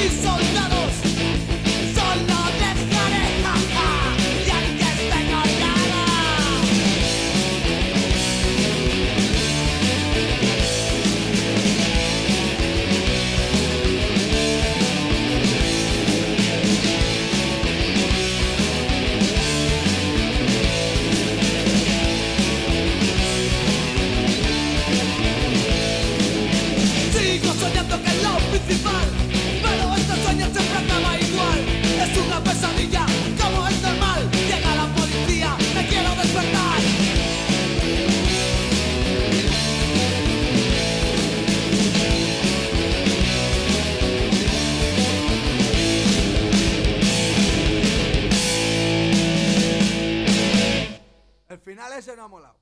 he's so not final ese no ha molado.